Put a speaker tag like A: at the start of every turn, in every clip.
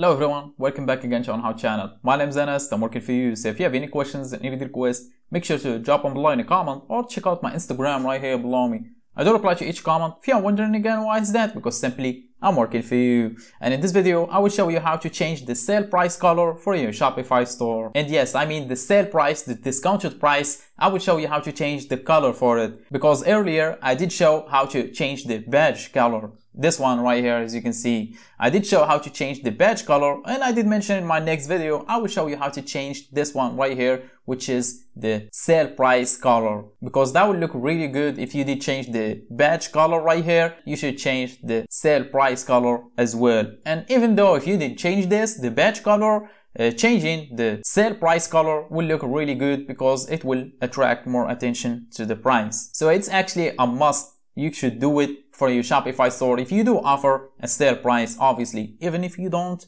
A: Hello everyone, welcome back again to How channel. My name is Anas, I'm working for you. So if you have any questions and any requests, make sure to drop them below in a comment or check out my Instagram right here below me. I do reply to each comment. If you're wondering again why is that, because simply I'm working for you. And in this video, I will show you how to change the sale price color for your Shopify store. And yes, I mean the sale price, the discounted price, I will show you how to change the color for it. Because earlier, I did show how to change the badge color. This one right here, as you can see. I did show how to change the badge color, and I did mention in my next video, I will show you how to change this one right here, which is the sale price color. Because that would look really good if you did change the badge color right here, you should change the sale price color as well. And even though if you did change this, the badge color, uh, changing the sale price color will look really good because it will attract more attention to the price. So it's actually a must. You should do it for your Shopify store if you do offer a sale price, obviously. Even if you don't,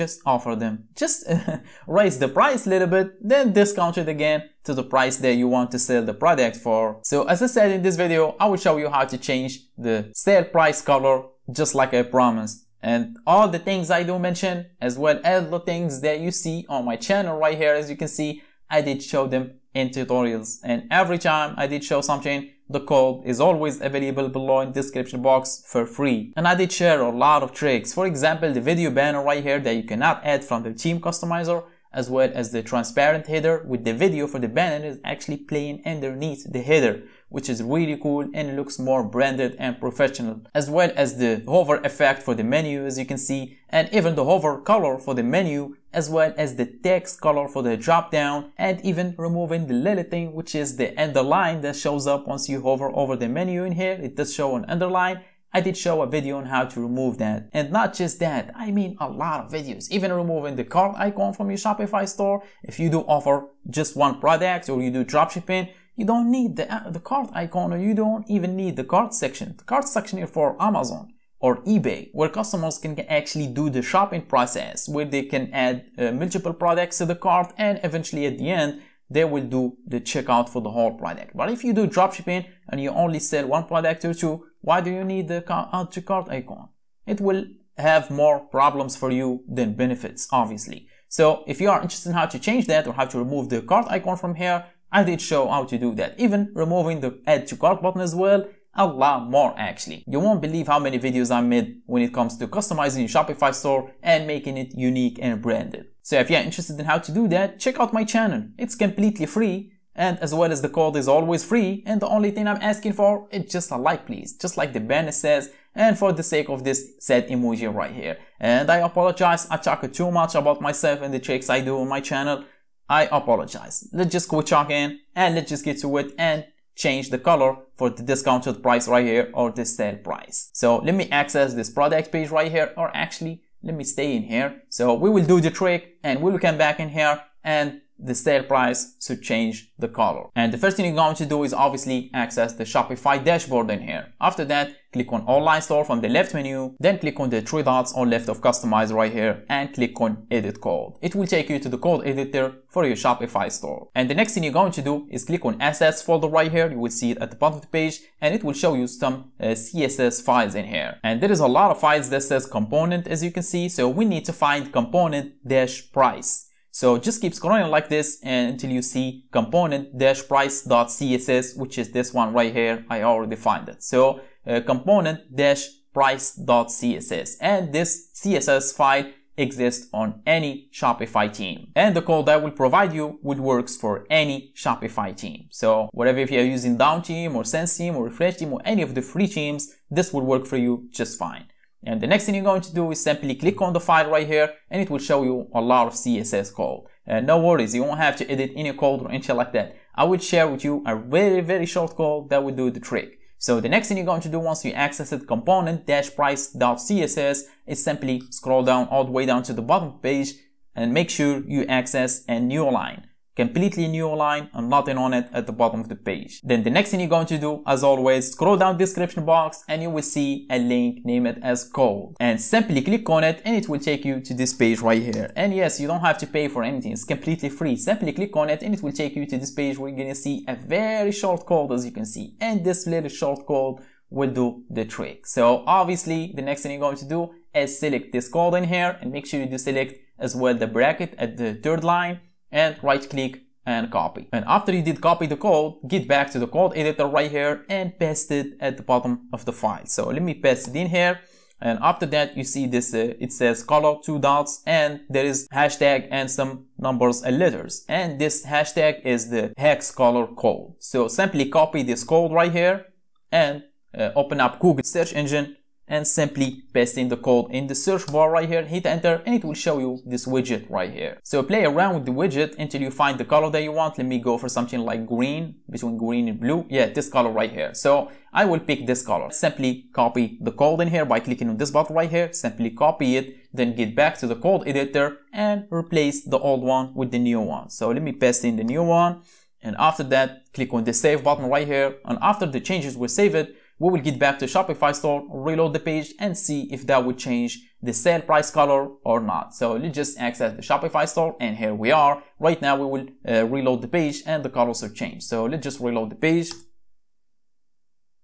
A: just offer them. Just raise the price a little bit, then discount it again to the price that you want to sell the product for. So as I said in this video, I will show you how to change the sale price color just like I promised. And all the things I do mention, as well as the things that you see on my channel right here, as you can see, I did show them in tutorials. And every time I did show something, the code is always available below in description box for free. And I did share a lot of tricks. For example, the video banner right here that you cannot add from the theme customizer as well as the transparent header with the video for the banner is actually playing underneath the header which is really cool and looks more branded and professional as well as the hover effect for the menu as you can see and even the hover color for the menu as well as the text color for the drop down and even removing the little thing which is the underline that shows up once you hover over the menu in here it does show an underline I did show a video on how to remove that. And not just that, I mean a lot of videos. Even removing the cart icon from your Shopify store. If you do offer just one product or you do dropshipping, you don't need the, uh, the cart icon or you don't even need the cart section. The cart section is for Amazon or eBay where customers can actually do the shopping process where they can add uh, multiple products to the cart and eventually at the end they will do the checkout for the whole product. But if you do dropshipping and you only sell one product or two, why do you need the add to cart icon? It will have more problems for you than benefits, obviously. So if you are interested in how to change that or how to remove the cart icon from here, I did show how to do that. Even removing the add to cart button as well, a lot more actually. You won't believe how many videos I made when it comes to customizing your Shopify store and making it unique and branded. So if you're interested in how to do that, check out my channel. It's completely free and as well as the code is always free and the only thing I'm asking for is just a like please, just like the banner says and for the sake of this sad emoji right here. And I apologize, I talk too much about myself and the tricks I do on my channel. I apologize. Let's just quit talking and let's just get to it and change the color for the discounted price right here or the sale price. So let me access this product page right here or actually let me stay in here. So we will do the trick and we will come back in here and the sale price to change the color. And the first thing you're going to do is obviously access the Shopify dashboard in here. After that, click on online store from the left menu, then click on the three dots on left of customize right here and click on edit code. It will take you to the code editor for your Shopify store. And the next thing you're going to do is click on assets folder right here. You will see it at the bottom of the page and it will show you some uh, CSS files in here. And there is a lot of files that says component as you can see. So we need to find component dash price. So just keep scrolling like this and until you see component-price.css, which is this one right here. I already find it. So uh, component-price.css and this CSS file exists on any Shopify theme. And the code I will provide you would works for any Shopify theme. So whatever if you're using Dawn theme or Sense theme or Refresh theme or any of the free themes, this will work for you just fine. And the next thing you're going to do is simply click on the file right here and it will show you a lot of CSS code. And no worries, you won't have to edit any code or anything like that. I will share with you a very, very short code that will do the trick. So the next thing you're going to do once you access it component-price.css is simply scroll down all the way down to the bottom page and make sure you access a new line completely new line and nothing on it at the bottom of the page. Then the next thing you're going to do, as always, scroll down description box and you will see a link, name it as code. And simply click on it and it will take you to this page right here. And yes, you don't have to pay for anything. It's completely free. Simply click on it and it will take you to this page where you're going to see a very short code as you can see. And this little short code will do the trick. So obviously the next thing you're going to do is select this code in here and make sure you do select as well the bracket at the third line and right click and copy. And after you did copy the code, get back to the code editor right here and paste it at the bottom of the file. So let me paste it in here. And after that, you see this, uh, it says color two dots and there is hashtag and some numbers and letters. And this hashtag is the hex color code. So simply copy this code right here and uh, open up Google search engine and simply paste in the code in the search bar right here, hit enter, and it will show you this widget right here. So play around with the widget until you find the color that you want. Let me go for something like green, between green and blue. Yeah, this color right here. So I will pick this color. Simply copy the code in here by clicking on this button right here. Simply copy it, then get back to the code editor and replace the old one with the new one. So let me paste in the new one. And after that, click on the save button right here. And after the changes were saved, we will get back to Shopify store, reload the page and see if that would change the sale price color or not. So let's just access the Shopify store and here we are. Right now we will uh, reload the page and the colors have changed. So let's just reload the page.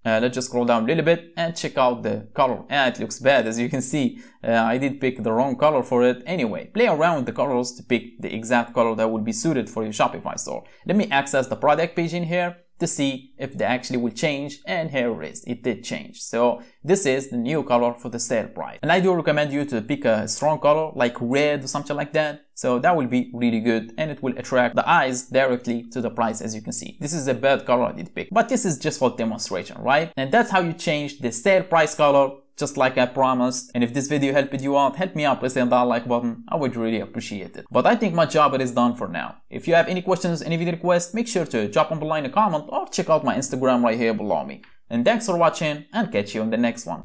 A: Uh, let's just scroll down a little bit and check out the color. Yeah, it looks bad as you can see. Uh, I did pick the wrong color for it. Anyway, play around with the colors to pick the exact color that would be suited for your Shopify store. Let me access the product page in here to see if they actually will change and here it is. It did change. So this is the new color for the sale price. And i do recommend you to pick a strong color like red or something like that. So that will be really good and it will attract the eyes directly to the price as you can see. This is a bad color i did pick. But this is just for demonstration right? And that's how you change the sale price color just like I promised. And if this video helped you out, help me out by hitting that like button. I would really appreciate it. But I think my job is done for now. If you have any questions, any video requests, make sure to drop them below in a comment or check out my Instagram right here below me. And thanks for watching and catch you on the next one.